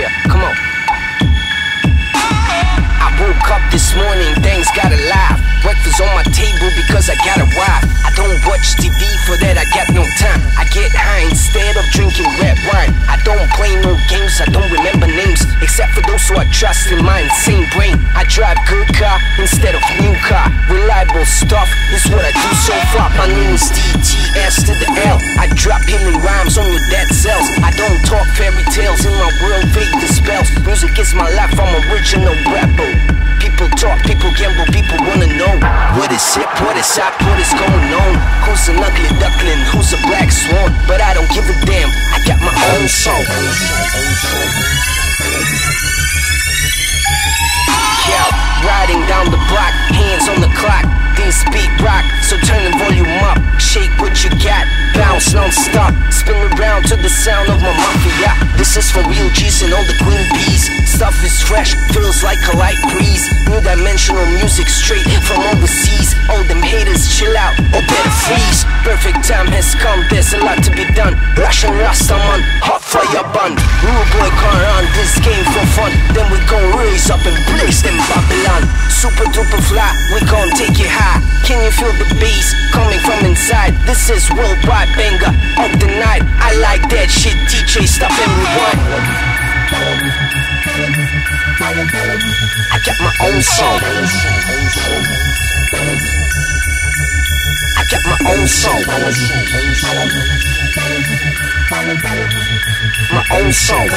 here. Come on. I woke up this morning, things got alive. Breakfast on my table because I got a wife. I don't watch TV for that, I got no time. I get high instead of drinking red wine. I don't play no games, I don't remember names. Except for those who I trust in my insane brain. I drive good car instead of new car. Reliable stuff is what I do so far. My name is DTS to the L. I drop healing rhymes on your dead cells. I don't talk fairy tales in my world Music is my life, I'm original rebel. People talk, people gamble, people wanna know what is hip, what is hot, what is going on. Who's an ugly duckling, who's a black swan? But I don't give a damn, I got my own song. Yeah, riding down the block, hands on the clock. These beat rock, so turn the volume up. Shake what you got, bounce non-stop. Spin around to the sound of my mafia. This is for real G's and all the queen bees. Stuff is fresh, feels like a light breeze. New dimensional music straight from overseas. All them haters chill out or better freeze. Perfect time has come, there's a lot to be done. Russian Rastaman, hot fire bun. Rude boy car on this game for fun. Then we gon' raise up and blaze them Babylon. Super duper fly, we gon' take it high. Can you feel the bass coming from inside? This is worldwide banger of the night. I like that shit, DJ. Stop I got my own song. I got my own song. My own song.